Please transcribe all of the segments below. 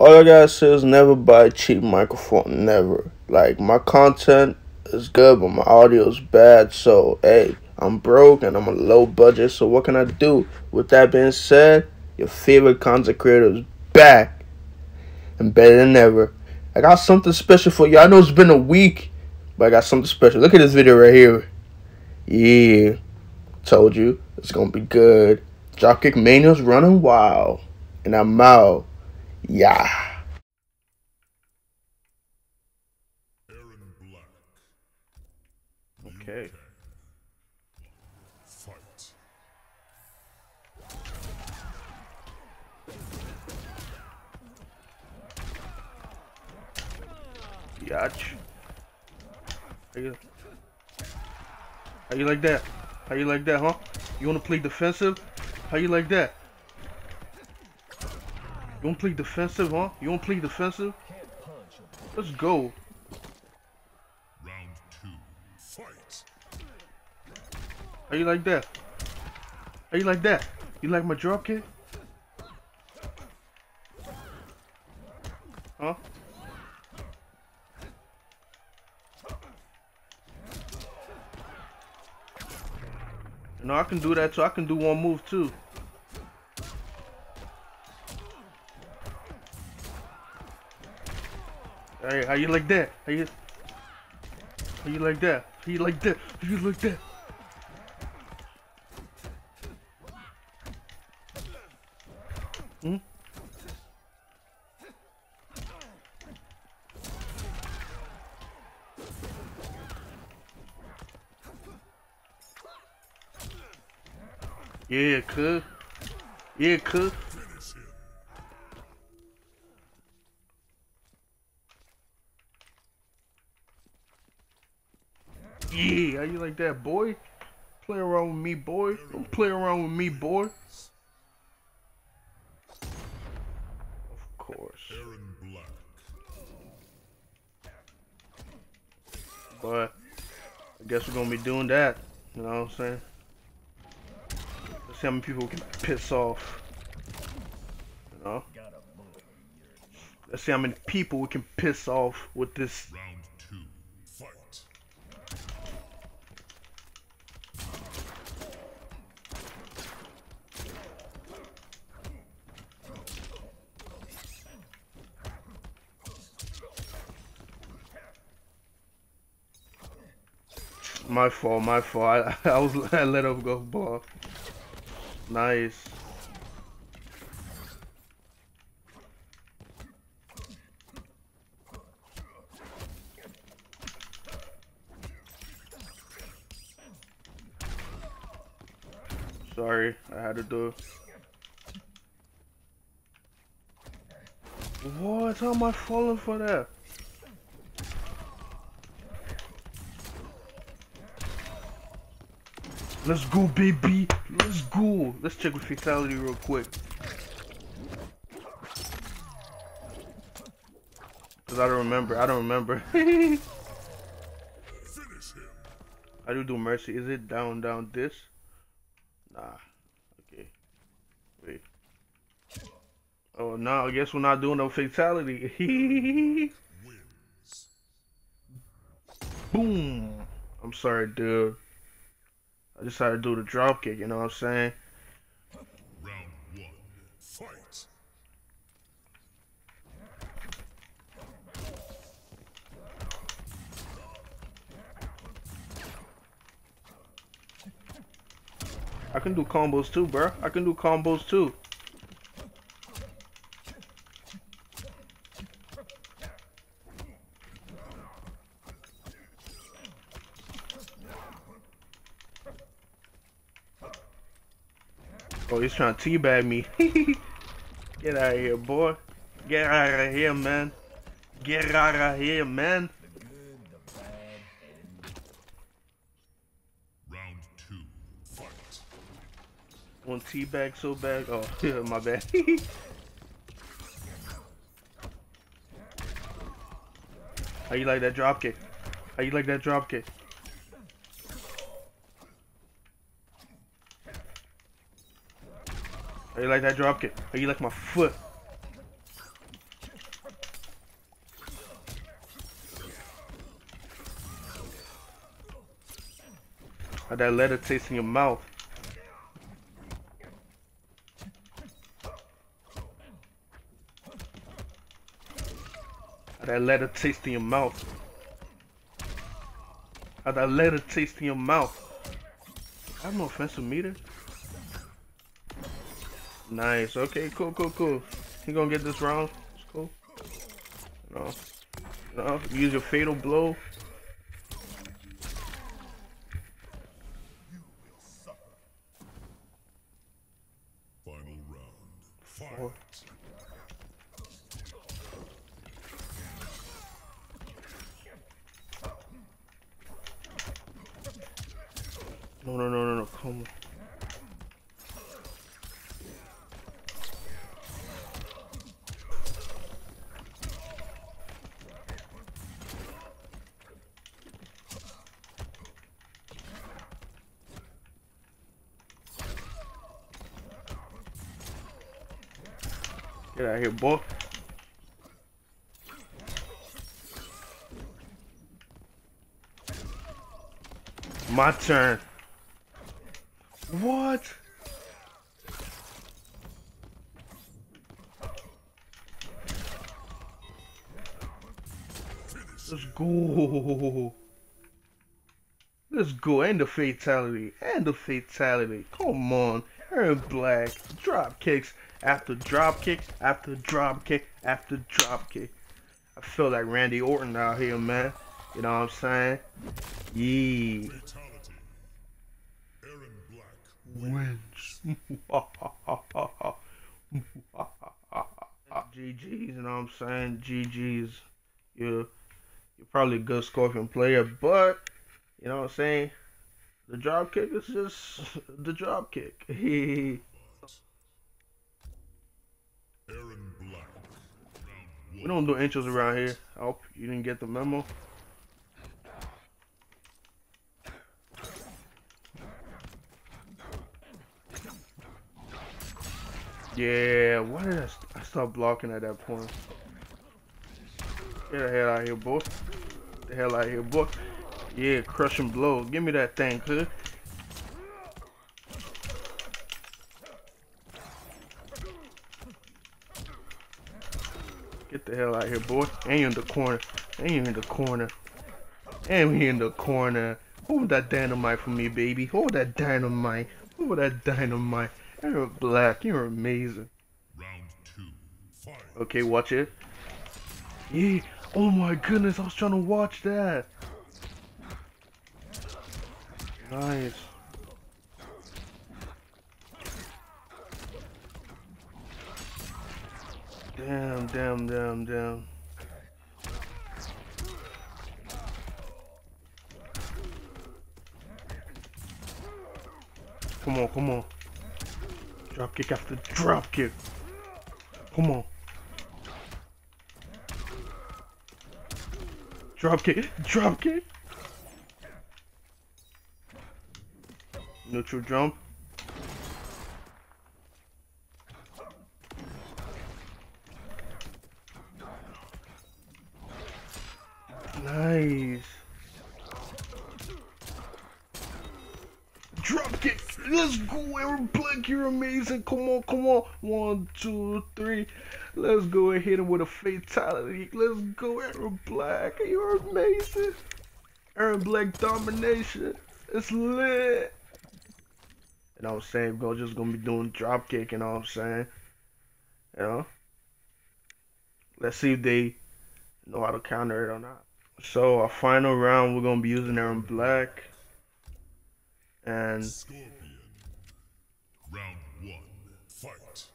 all I gotta say is never buy a cheap microphone. Never. Like my content is good, but my audio is bad. So hey, I'm broke and I'm a low budget. So what can I do? With that being said, your favorite content creator is back and better than ever. I got something special for you. I know it's been a week, but I got something special. Look at this video right here. Yeah, told you it's gonna be good. Dropkick Mania's running wild, and I'm out. Yeah. Erron Black. Okay. Fight. Yach. How you, how you like that? How you like that, huh? You wanna play defensive? How you like that? You wanna play defensive, huh? You wanna play defensive? Let's go. Round two. Fight. How you like that? How you like that? You like my drop kick? Huh? You know, I can do that too. I can do one move too. Hey, how you like that? How you, how you like that? How you like that? How you like that? Hmm? Yeah, could. Yeah, could. Yeah, how you like that, boy? Play around with me, boy. Don't play around with me, boy. Of course. Erron Black. But I guess we're gonna be doing that. You know what I'm saying? Let's see how many people we can piss off. You know? Let's see how many people we can piss off with this. Round two. Fight. My fault, my fault. I, I was I let him go ball. Nice. Sorry, I had to do. What? How am I falling for that? Let's go, baby. Let's go. Let's check with fatality real quick. Cause I don't remember. I don't remember. I do do mercy. Is it down, down this? Nah. Okay. Wait. Oh no, I guess we're not doing no fatality. Boom. I'm sorry, dude. I just had to do the drop kick, you know what I'm saying? Round one. Fight. I can do combos too, bro. I can do combos too. Oh, he's trying to teabag me. Get out of here, boy. Get out of here, man. Get out of here, man. Round two. Fight. One teabag so bad. Oh, yeah, my bad. How you like that drop kick? How you like that drop kick? How you like that dropkick? you like my foot? How that leather taste in your mouth? How that leather taste in your mouth? How that leather taste in your mouth? I have no offensive meter. Nice. Okay, cool, cool, cool. He gonna get this round. It's cool. No. No. Use your fatal blow. Final round. Four. No, no, no, no, no. Come on. Get out of here, boy. My turn. What? Let's go. Let's go. And the fatality. And the fatality. Come on. Erron Black. Drop kicks after drop kick after drop kick after drop kick. I feel like Randy Orton out here, man. You know what I'm saying? Yeah. Erron Black. wins. GG's, you know what I'm saying? GG's. You're, you're probably a good Scorpion player, but, you know what I'm saying? The drop kick is just the drop kick. Erron Black. we don't do intros around here. I hope you didn't get the memo. Yeah, why did I, st- I stop blocking at that point? Get the hell out of here, boy. Get the hell out of here, boy. Yeah, crushing blow. Give me that thing, kid. Get the hell out of here, boy. And you in the corner. And you in the corner. And we in the corner. Hold that dynamite for me, baby. Hold that dynamite. Hold that dynamite. You're black. You're amazing. Round two. Fight. Okay, watch it. Yeah. Oh my goodness, I was trying to watch that. Nice. Damn, damn, damn, damn. Come on, come on. Drop kick after drop kick. Come on. Drop kick, drop kick. Neutral jump. Nice. Drop kick. Let's go, Erron Black. You're amazing. Come on, come on. One, two, three. Let's go and hit him with a fatality. Let's go, Erron Black. You're amazing. Erron Black domination. It's lit. You know what I'm saying? We're just gonna be doing drop kick, you know what I'm saying? You know? Let's see if they know how to counter it or not. So our final round we're gonna be using Erron Black. And Scorpion. Round one. Fight.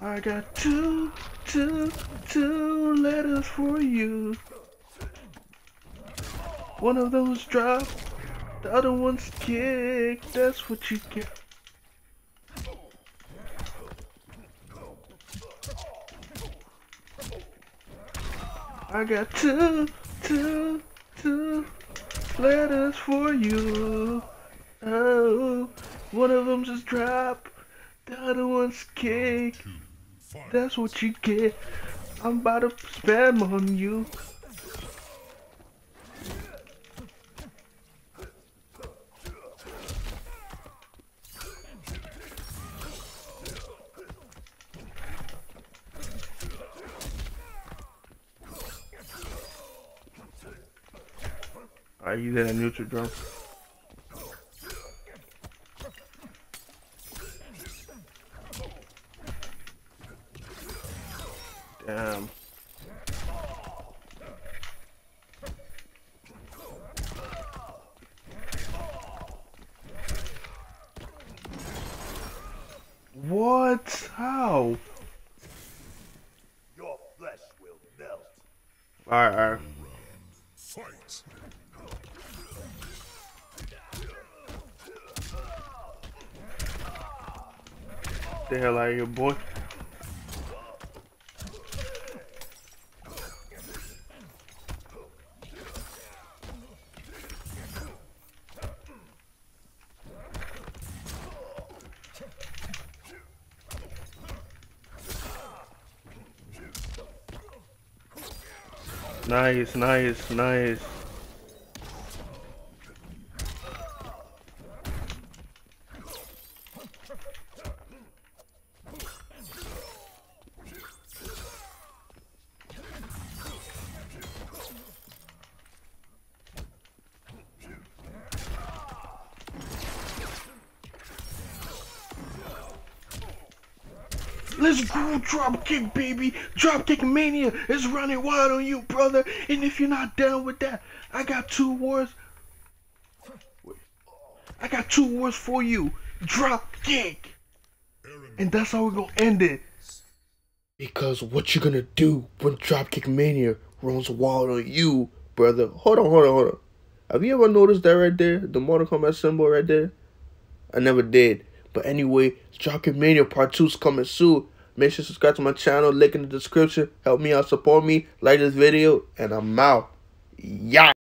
I got two, two, two letters for you. One of them's drop, the other one's kick. That's what you get. I got two, two, two letters for you. Oh, one of them's just drop, the other one's kick. That's what you get. I'm about to spam on you. Alright, you did a neutral drum. Damn. What? How? Your flesh will melt. Alright, alright. Fight. The hell out of here, boy. Nice, nice, nice. Let's go, drop kick, baby. Dropkick mania is running wild on you, brother. And if you're not down with that, I got two words. I got two words for you. Drop kick. And that's how we're gonna end it. Because what you're gonna do when Dropkick Mania runs wild on you, brother? Hold on, hold on, hold on. Have you ever noticed that right there? The Mortal Kombat symbol right there? I never did. But anyway, Dropkick Mania Part 2 is coming soon. Make sure to subscribe to my channel, link in the description. Help me out, support me, like this video, and I'm out. Yeah.